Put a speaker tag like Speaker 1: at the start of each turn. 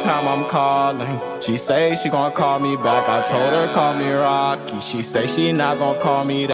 Speaker 1: time I'm calling. She say she gonna call me back. I told her call me Rocky. She say she not gonna call me. that.